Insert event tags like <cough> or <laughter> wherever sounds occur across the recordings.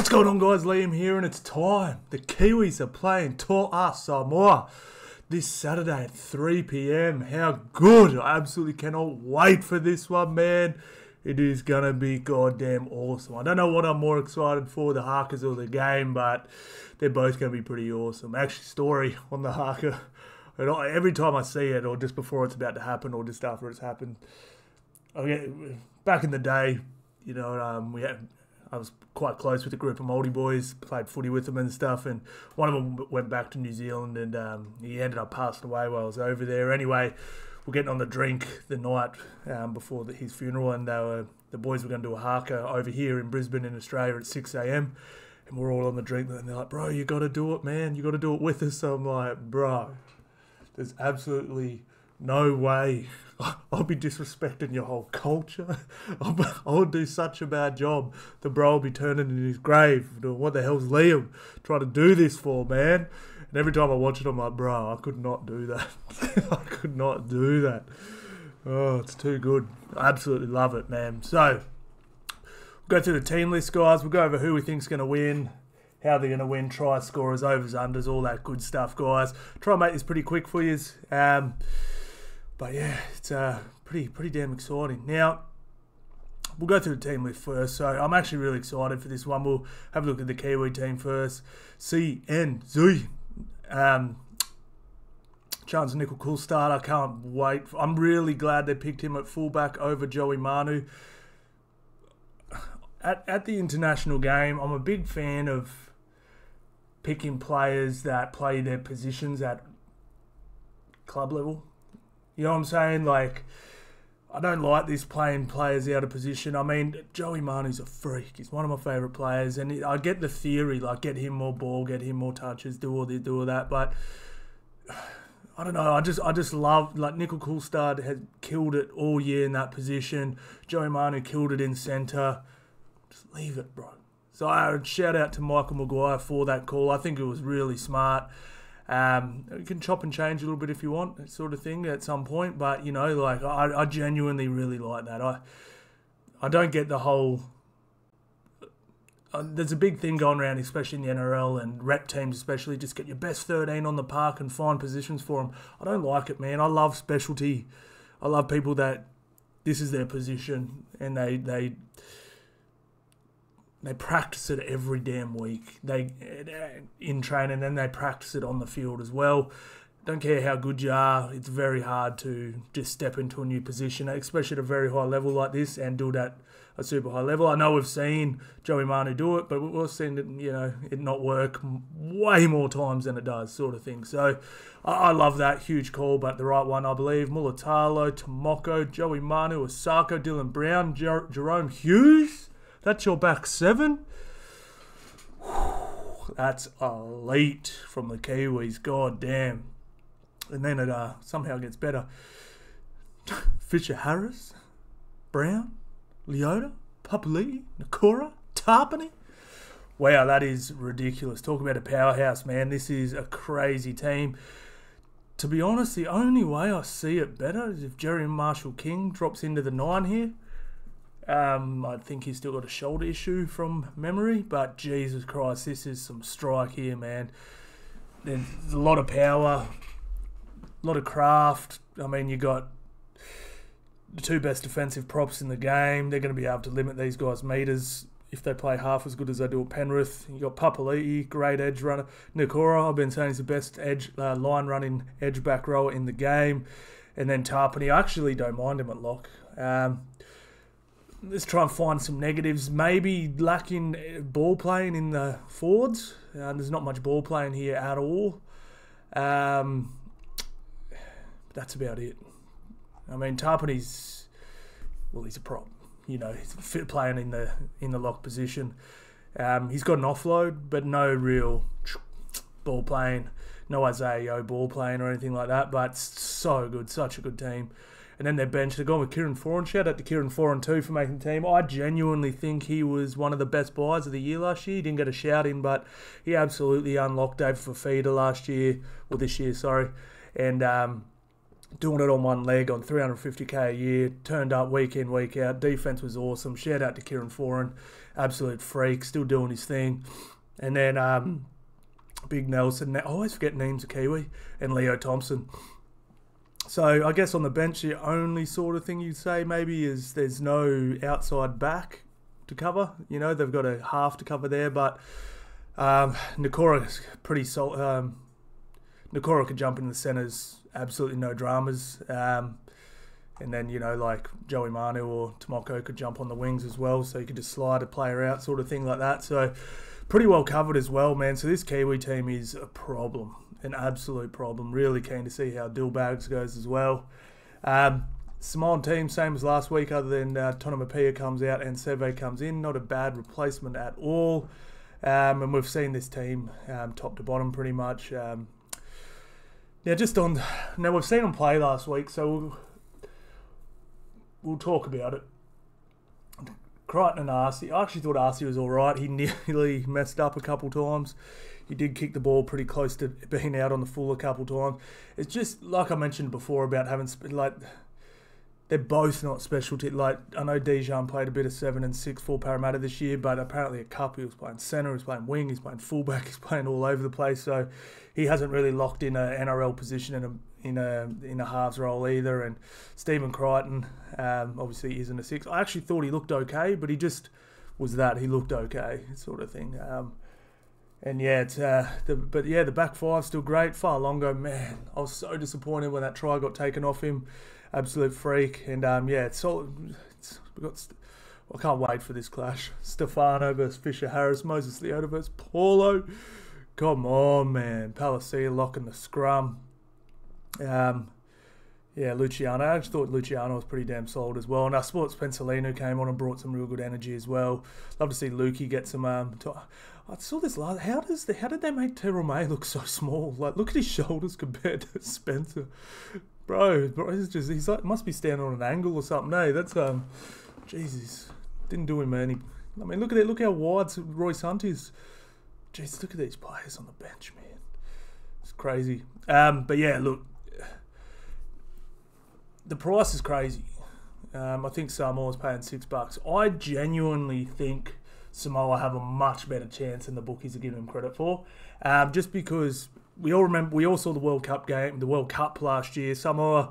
What's going on, guys? Liam here, and it's time. The Kiwis are playing Toa Samoa this Saturday at 3 p.m. How good! I absolutely cannot wait for this one, man. It is gonna be goddamn awesome. I don't know what I'm more excited for, the hakas or the game, but they're both gonna be pretty awesome. Actually, story <laughs> on the haka. Every time I see it, or just before it's about to happen, or just after it's happened, get, back in the day, you know, um, we had I was quite close with a group of Māori boys, played footy with them and stuff. And one of them went back to New Zealand, and um, he ended up passing away while I was over there. Anyway, we're getting on the drink the night um, before the, his funeral, and they were, the boys were going to do a haka over here in Brisbane, in Australia, at six a.m. And we're all on the drink, and they're like, "Bro, you got to do it, man. You got to do it with us." So I'm like, "Bro, there's absolutely no way <laughs> I'll be disrespecting your whole culture. <laughs> I'll, do such a bad job. The bro will be turning in his grave. What the hell's Liam trying to do this for, man? And every time I watch it, I'm like, bro, I could not do that. <laughs> I could not do that. Oh, it's too good. I absolutely love it, man. So, we'll go through the team list, guys. We'll go over who we think's going to win, how they're going to win, try scorers, overs, unders, all that good stuff, guys. Try and make this pretty quick for you. Um, but yeah, it's uh, pretty pretty damn exciting. Now, we'll go through the team list first. So I'm actually really excited for this one. We'll have a look at the Kiwi team first. CNZ. Um, Charnze Nicoll-Klokstad. I can't wait. I'm really glad they picked him at fullback over Joey Manu. At, at the international game, I'm a big fan of picking players that play their positions at club level. You know what I'm saying? Like, I don't like this playing players out of position. I mean, Joey Manu's a freak. He's one of my favourite players, and I get the theory, like get him more ball, get him more touches, do all this, do all that. But I don't know. I just, I just love like Nicoll-Klokstad has killed it all year in that position. Joey Manu killed it in centre. Just leave it, bro. So I would shout out to Michael Maguire for that call. I think it was really smart. Um, you can chop and change a little bit if you want, sort of thing, at some point. But you know, like I, I genuinely really like that. I, I don't get the whole. Uh, there's a big thing going around, especially in the NRL and rep teams, especially. Just get your best 13 on the park and find positions for them. I don't like it, man. I love specialty. I love people that this is their position and they they they practice it every damn week. They uh, in training, and they practice it on the field as well. Don't care how good you are, it's very hard to just step into a new position, especially at a very high level like this, and do that at a super high level. I know we've seen Joey Manu do it, but we've seen it, you know, it not work way more times than it does, sort of thing. So I, I love that huge call, but the right one, I believe. Mulitalo, Tomoko, Joey Manu, Isaako, Dylan Brown, Jer- Jahrome Hughes. That's your back seven. That's elite from the Kiwis. God damn. And then it uh, somehow gets better. <laughs> Fisher Harris, Brown, Leota, Papali'i, Nikora, Tapine. Wow, that is ridiculous. Talk about a powerhouse, man. This is a crazy team. To be honest, the only way I see it better is if Jerry Marshall King drops into the nine here. Um, I think he's still got a shoulder issue from memory, but Jesus Christ, this is some strike here, man. There's a lot of power, a lot of craft. I mean, you got the two best defensive props in the game. They're going to be able to limit these guys' meters if they play half as good as they do at Penrith. You got Papali'i, great edge runner. Nikora, I've been saying he's the best edge uh, line running edge back rower in the game. And then Tapine, I actually don't mind him at lock. Um, let's try and find some negatives. Maybe lacking ball playing in the forwards. Uh, there's not much ball playing here at all. Um, that's about it. I mean, Tapine's well, he's a prop. You know, he's fit playing in the in the lock position. Um, he's got an offload, but no real ball playing. No Isaiah ball playing or anything like that. But so good, such a good team. And then their bench, they're going with Kieran Foran. Shout out to Kieran Foran too for making the team. I genuinely think he was one of the best buys of the year last year. He didn't get a shout in, but he absolutely unlocked Dave Fifita last year, or this year, sorry. And um, doing it on one leg on 350k a year, turned up week in, week out. Defense was awesome. Shout out to Kieran Foran, absolute freak, still doing his thing. And then um, Big Nelson, I always forget names of Kiwi, and Leo Thompson. So I guess on the bench, the only sort of thing you'd say maybe is there's no outside back to cover. You know, they've got a half to cover there, but um, Nikora is pretty solid. Um, Nikora could jump in the centres, absolutely no dramas. Um, and then, you know, like Joey Manu or Tomoko could jump on the wings as well, so you could just slide a player out, sort of thing like that. So, pretty well covered as well, man. So, this Kiwi team is a problem, an absolute problem. Really keen to see how Dill Bags goes as well. Um, team, same as last week, other than uh, Tonomapia comes out and Seve comes in. Not a bad replacement at all. Um, and we've seen this team um, top to bottom pretty much. Um, now, just on now we've seen them play last week, so we'll, we'll talk about it. Crichton and Asi. I actually thought Asi was all right. He nearly <laughs> messed up a couple times. He did kick the ball pretty close to being out on the full a couple times. It's just like I mentioned before about having like they're both not specialty. Like I know Daejarn played a bit of seven and six for Parramatta this year, but apparently a Cup he was playing centre, he was playing wing, he's playing fullback, <laughs> he's playing all over the place. So he hasn't really locked in an NRL position in a in a in a halves role either. And Stephen Crichton um, obviously isn't a six. I actually thought he looked okay, but he just was that he looked okay sort of thing. Um, and yeah, uh, the, but yeah, the back five still great. Fa'alogo, man, I was so disappointed when that try got taken off him absolute freak. And um, yeah, it's all. It's, we got. I can't wait for this clash. Stefano versus Fisher Harris, Moses Leota versus Paulo. Come on, man. Palacia locking the scrum. Um, yeah, Luciano. I just thought Luciano was pretty damn solid as well. And I thought Spencer came on and brought some real good energy as well. Love to see Lukey get some. Um, to, I saw this last. How does the, how did they make Terrell May look so small? Like, look at his shoulders compared to <laughs> Spencer bro, bro, he's just he's like must be standing on an angle or something. No, that's um, Jesus, didn't do him any. I mean, look at it. Look how wide Royce Hunt is. Jeez, look at these players on the bench, man. It's crazy. Um, but yeah, look, the price is crazy. Um, I think Samoa's paying six bucks. I genuinely think Samoa have a much better chance than the bookies are giving them credit for. Um, just because we all remember we all saw the World Cup game, the World Cup last year. Samoa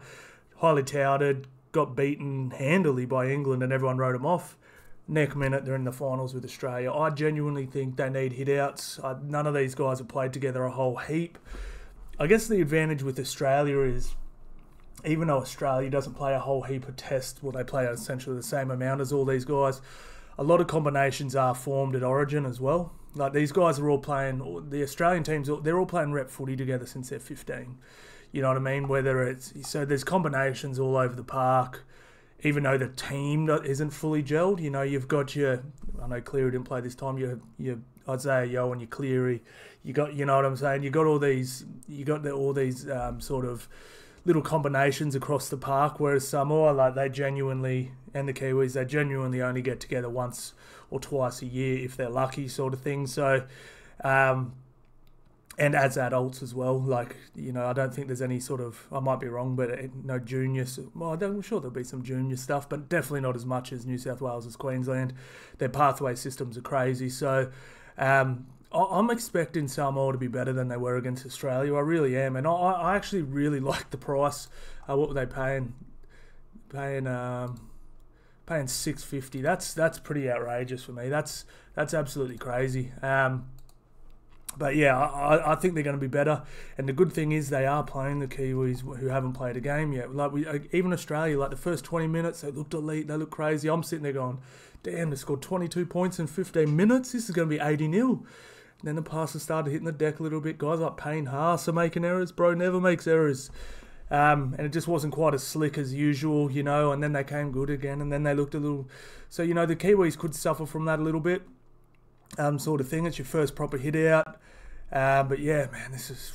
highly touted, got beaten handily by England, and everyone wrote them off. Next minute, they're in the finals with Australia. I genuinely think they need hitouts. Uh, none of these guys have played together a whole heap. I guess the advantage with Australia is, even though Australia doesn't play a whole heap of tests, well, they play essentially the same amount as all these guys. A lot of combinations are formed at Origin as well. Like these guys are all playing, the Australian teams, they're all playing rep footy together since they're 15. You know what I mean? Whether it's, so there's combinations all over the park, even though the team isn't fully gelled. You know, you've got your, I know Cleary didn't play this time, your, your Isaiah Yeo and your Cleary. You got, you know what I'm saying? You got all these, you got the, all these um, sort of, little combinations across the park, whereas Samoa, like they genuinely, and the Kiwis, they genuinely only get together once or twice a year if they're lucky, sort of thing. So, um, and as adults as well, like you know, I don't think there's any sort of I might be wrong, but it, no junior. Well, I'm sure there'll be some junior stuff, but definitely not as much as New South Wales as Queensland. Their pathway systems are crazy, so. Um, I'm expecting Samoa to be better than they were against Australia. I really am, and I, I actually really <laughs> like the price. Uh, what were they paying? Paying um, paying six fifty. That's that's pretty outrageous for me. That's that's absolutely crazy. Um, but yeah, I, I think they're going to be better. And the good thing is they are playing the Kiwis who haven't played a game yet. Like we, even Australia, like the first twenty minutes, they looked elite. They looked crazy. I'm sitting there going, "Damn, they scored 22 points in 15 minutes. This is going to be 80 nil." Then the passes started hitting the deck a little bit. Guys like Payne Haas are making errors. Bro never makes errors. Um, and it just wasn't quite as slick as usual, you know. And then they came good again, and then they looked a little. So you know the Kiwis could suffer from that a little bit, um, sort of thing. It's your first proper hit out, uh, but yeah, man, this is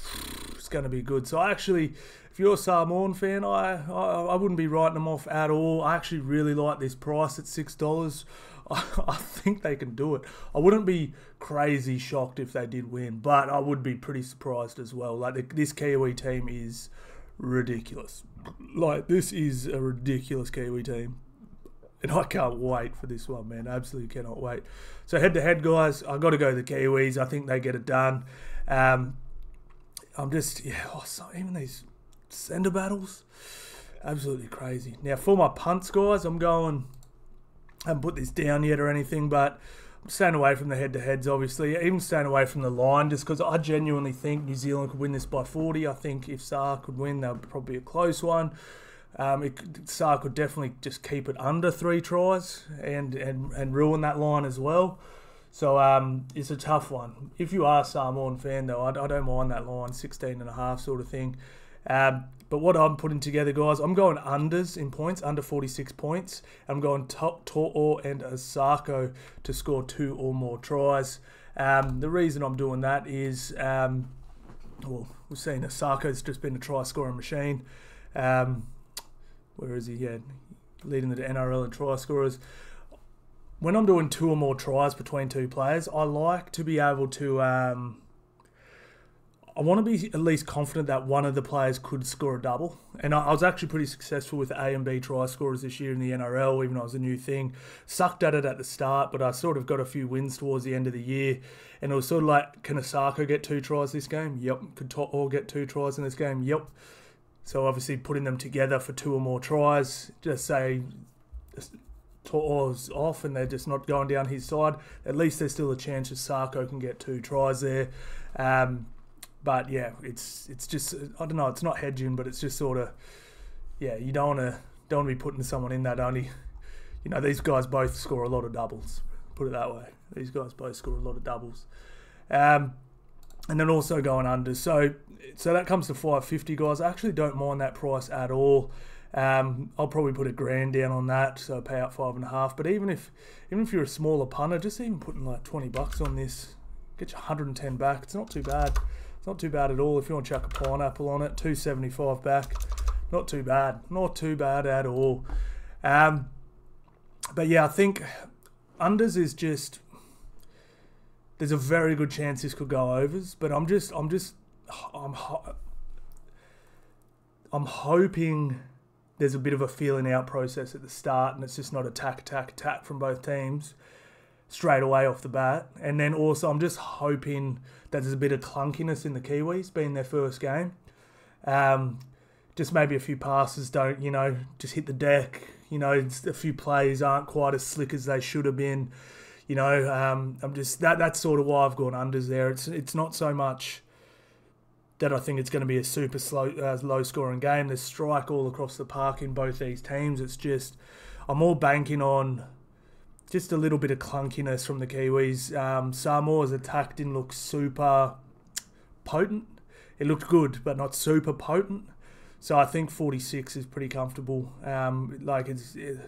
it's going to be good. So I actually, if you're a Samoan fan, I, I I wouldn't be writing them off at all. I actually really like this price at six dollars. <laughs> I, think they can do it. I wouldn't be crazy shocked if they did win, but I would be pretty surprised as well. Like this Kiwi team is ridiculous. Like, this is a ridiculous Kiwi team. And I can't wait for this one, man. I Absolutely cannot wait. So, head to head, guys, i got to go the Kiwis. I think they get it done. Um, I'm just, yeah, oh, so even these centre battles, absolutely crazy. Now, for my punts, guys, I'm going, haven't put this down yet or anything, but I'm staying away from the head to heads, obviously. Even staying away from the line, just because I genuinely think New Zealand could win this by 40. I think if Saar could win, that would probably be a close one. Um, it, Saar could definitely just keep it under three tries and, and, and ruin that line as well. So um, it's a tough one. If you are a Samoan fan, though, I, I, don't mind that line, 16 and a half sort of thing. Um, but what I'm putting together, guys, I'm going unders in points, under 46 points. I'm going top To'o and Isaako to score two or more tries. Um, the reason I'm doing that is, um, well, we've seen Isaako's just been a try scoring machine. Um, where is he? Yeah, leading the NRL in try scorers when I'm doing two or more tries between two players, I like to be able to. I want to be at least confident that one of the players could score a double. And I, I, was actually pretty successful with A and B try scorers this year in the NRL, even though it was a new thing. Sucked at it at the start, but I sort of got a few wins towards the end of the year. And it was sort of like, can Isaako get two tries this game? Yep. Could To'o get two tries in this game? Yep. So obviously putting them together for two or more tries, just say To'o's off and they're just not going down his side, at least there's still a chance that Sarko can get two tries there. Um, but yeah, it's it's just I don't know. It's not hedging, but it's just sort of yeah. You don't want to don't want to be putting someone in that only. You know, these guys both score a lot of doubles. Put it that way. These guys both score a lot of doubles. Um, and then also going under. So so that comes to 550 guys. I actually don't mind that price at all. Um, I'll probably put a grand down on that, so pay out five and a half. But even if even if you're a smaller punter, just even putting like 20 bucks on this, get you 110 back. It's not too bad. It's not too bad at all. If you want to chuck a pineapple on it, 275 back. Not too bad. Not too bad at all. Um, but yeah, I think unders is just there's a very good chance this could go overs, but I'm just I'm just I'm I'm hoping there's a bit of a feeling out process at the start, and it's just not attack, attack, attack from both teams straight away off the bat. And then also, I'm just hoping that there's a bit of clunkiness in the Kiwis being their first game. Um, just maybe a few passes don't, you know, just hit the deck. You know, a few plays aren't quite as slick as they should have been. You know, um, I'm just that. That's sort of why I've gone unders there. It's it's not so much that I think it's going to be a super slow, uh, low scoring game. There's strike all across the park in both these teams. It's just, I'm all banking on just a little bit of clunkiness from the Kiwis. Um, Samoa's attack didn't look super potent. It looked good, but not super potent. So I think 46 is pretty comfortable. Um, like it's, it,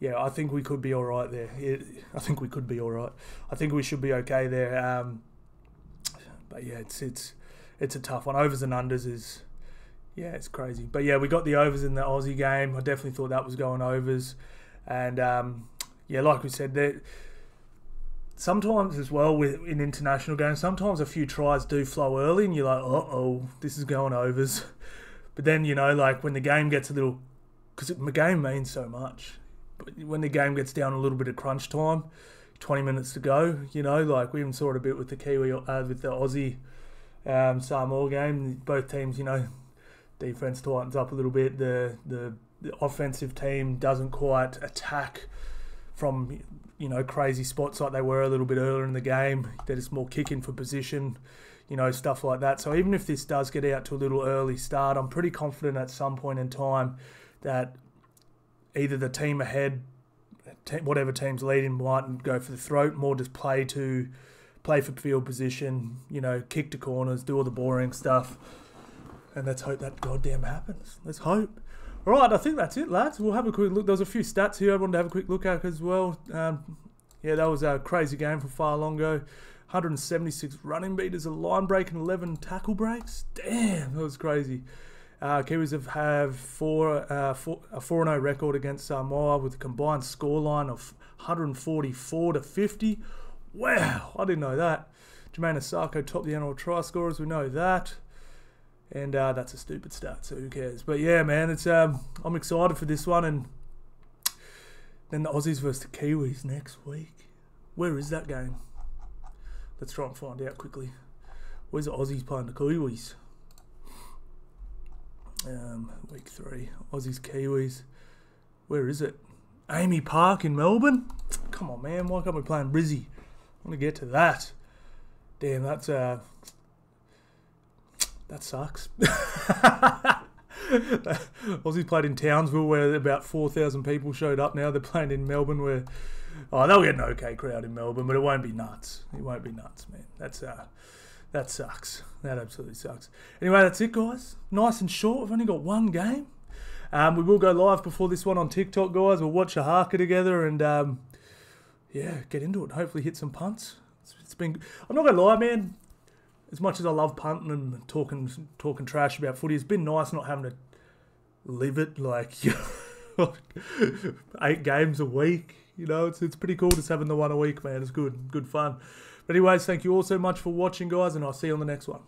yeah, I think we could be all right there. It, I think we could be all right. I think we should be okay there. Um, but yeah, it's it's it's a tough one. Overs and unders is, yeah, it's crazy. But yeah, we got the overs in the Aussie game. I definitely thought that was going overs, and um, yeah, like we said, that sometimes as well with in international games, sometimes a few tries do flow early, and you're like, uh oh, this is going overs. <laughs> But then you know, like when the game gets a little, because the game means so much. But when the game gets down a little bit of crunch time, 20 minutes to go, you know, like we even saw it a bit with the Kiwi, uh, with the Aussie um, Samoa game. Both teams, you know, defense tightens up a little bit. The, the the offensive team doesn't quite attack from you know crazy spots like they were a little bit earlier in the game. That it's more kicking for position, you know, stuff like that. So even if this does get out to a little early start, I'm pretty confident at some point in time that either the team ahead, whatever team's leading, might go for the throat, more just play to play for field position, you know, kick to corners, do all the boring stuff. And let's hope that goddamn happens. Let's hope. Right, I think that's it, lads. We'll have a quick look. There was a few stats here I wanted to have a quick look at as well. Um, yeah, that was a crazy game for Fa'alogo. 176 running beaters, a line break, and 11 tackle breaks. Damn, that was crazy. Uh, Kiwis have, have four, uh, four, a 4 0 record against Samoa with a combined scoreline of 144 to 50. Wow, I didn't know that. Jamayne Isaako topped the NRL try scorers, we know that. And uh, that's a stupid start. So who cares? But yeah, man, it's um, I'm excited for this one, and then the Aussies versus the Kiwis next week. Where is that game? Let's try and find out quickly. Where's the Aussies playing the Kiwis? Um, week three, Aussies Kiwis. Where is it? AAMI Park in Melbourne. Come on, man. Why can't we play in Brizzy? I want to get to that. Damn, that's uh, that sucks. <laughs> Aussies played in Townsville where about 4,000 people showed up now. They're playing in Melbourne where, oh, they'll get an okay crowd in Melbourne, but it won't be nuts. It won't be nuts, man. That's, uh, that sucks. That absolutely sucks. Anyway, that's it, guys. Nice and short. We've only got one game. Um, we will go live before this one on TikTok, guys. We'll watch a haka together and, um, yeah, get into it. Hopefully hit some punts. It's, it's been, I'm not going to lie, man as much as I love punting and talking talking trash about footy, it's been nice not having to live it like <laughs> eight games a week. You know, it's it's pretty cool just having the one a week, man. It's good, good fun. But anyways, thank you all so much for watching, guys, and I'll see you on the next one.